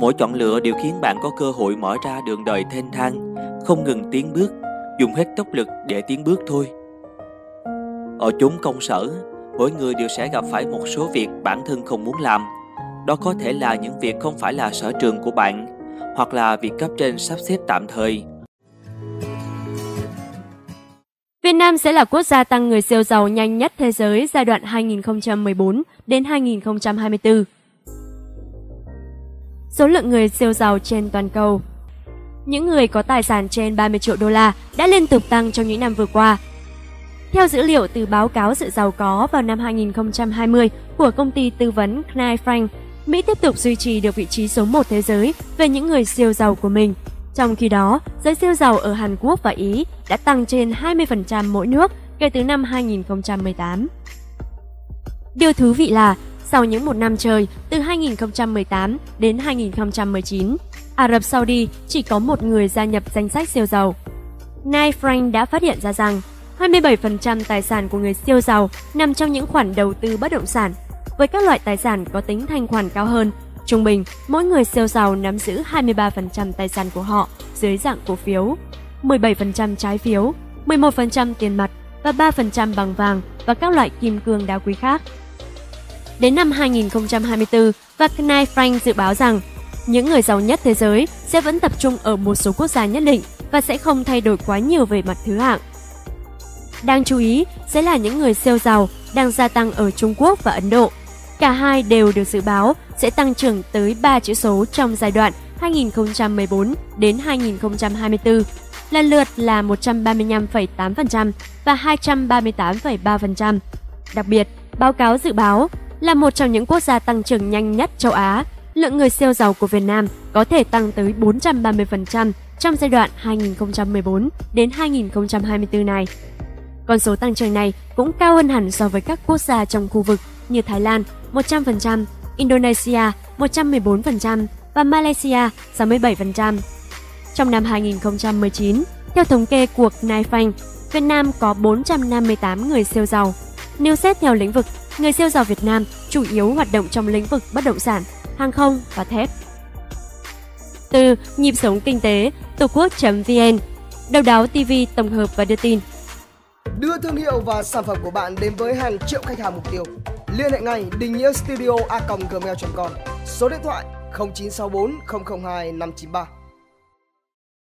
Mỗi chọn lựa đều khiến bạn có cơ hội mở ra đường đời thênh thang, không ngừng tiến bước, dùng hết tốc lực để tiến bước thôi. Ở chốn công sở, mỗi người đều sẽ gặp phải một số việc bản thân không muốn làm. Đó có thể là những việc không phải là sở trường của bạn, hoặc là việc cấp trên sắp xếp tạm thời. Việt Nam sẽ là quốc gia tăng người siêu giàu nhanh nhất thế giới giai đoạn 2014 đến 2024. Số lượng người siêu giàu trên toàn cầu Những người có tài sản trên 30 triệu đô la đã liên tục tăng trong những năm vừa qua. Theo dữ liệu từ báo cáo sự giàu có vào năm 2020 của công ty tư vấn Knight Frank, Mỹ tiếp tục duy trì được vị trí số 1 thế giới về những người siêu giàu của mình. Trong khi đó, giới siêu giàu ở Hàn Quốc và Ý đã tăng trên 20% mỗi nước kể từ năm 2018. Điều thú vị là, sau những một năm trời từ 2018 đến 2019, Ả Rập Saudi chỉ có một người gia nhập danh sách siêu giàu. Nay Frank đã phát hiện ra rằng 27% tài sản của người siêu giàu nằm trong những khoản đầu tư bất động sản với các loại tài sản có tính thanh khoản cao hơn. Trung bình, mỗi người siêu giàu nắm giữ 23% tài sản của họ dưới dạng cổ phiếu, 17% trái phiếu, 11% tiền mặt và 3% bằng vàng và các loại kim cương đá quý khác. Đến năm 2024, và Knight Frank dự báo rằng những người giàu nhất thế giới sẽ vẫn tập trung ở một số quốc gia nhất định và sẽ không thay đổi quá nhiều về mặt thứ hạng. Đáng chú ý sẽ là những người siêu giàu đang gia tăng ở Trung Quốc và Ấn Độ. Cả hai đều được dự báo sẽ tăng trưởng tới 3 chữ số trong giai đoạn 2014 đến 2024, lần lượt là 135,8% và 238,3%. Đặc biệt, báo cáo dự báo là một trong những quốc gia tăng trưởng nhanh nhất châu Á, lượng người siêu giàu của Việt Nam có thể tăng tới 430% trong giai đoạn 2014 đến 2024 này. Con số tăng trưởng này cũng cao hơn hẳn so với các quốc gia trong khu vực như Thái Lan 100%, Indonesia 114% và Malaysia 67%. Trong năm 2019, theo thống kê của Knifeng, Việt Nam có 458 người siêu giàu. Nếu xét theo lĩnh vực, người siêu giàu Việt Nam chủ yếu hoạt động trong lĩnh vực bất động sản, hàng không và thép. Từ nhịp sống kinh tế, tổ quốc.vn, đầu đáo TV tổng hợp và đưa tin. Đưa thương hiệu và sản phẩm của bạn đến với hàng triệu khách hàng mục tiêu. Liên hệ ngay Đình Nghĩa Studio a gmail.com Số điện thoại 0964 002 593